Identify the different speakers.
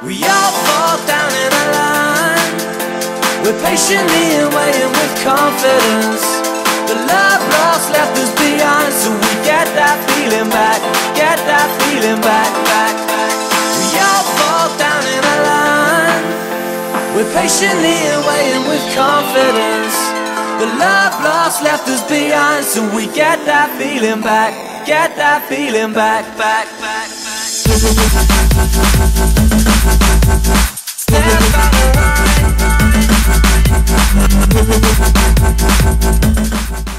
Speaker 1: We all fall down in a line. We're patiently waiting with confidence. The love lost left us behind, so we get that feeling back, get that feeling back, back, back. We all fall down in a line. We're patiently waiting with confidence. The love lost left us behind, so we get that feeling back, get that feeling back, back, back. back. Ha ha.